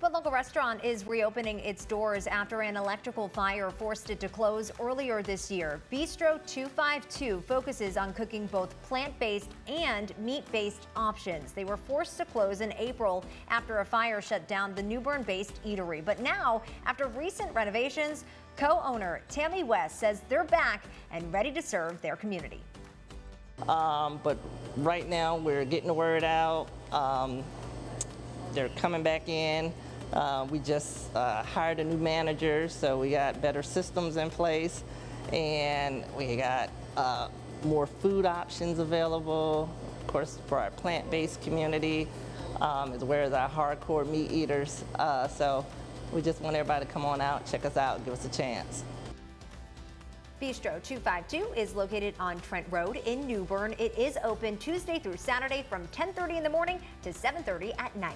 But local restaurant is reopening its doors after an electrical fire forced it to close earlier this year. Bistro 252 focuses on cooking both plant-based and meat-based options. They were forced to close in April after a fire shut down the New Bern-based eatery. But now, after recent renovations, co-owner Tammy West says they're back and ready to serve their community. Um, but right now we're getting the word out. Um, they're coming back in. Uh, we just uh, hired a new manager, so we got better systems in place, and we got uh, more food options available. Of course, for our plant-based community, um, as well as our hardcore meat eaters. Uh, so we just want everybody to come on out, check us out, give us a chance. Bistro 252 is located on Trent Road in New Bern. It is open Tuesday through Saturday from 10:30 in the morning to 7:30 at night.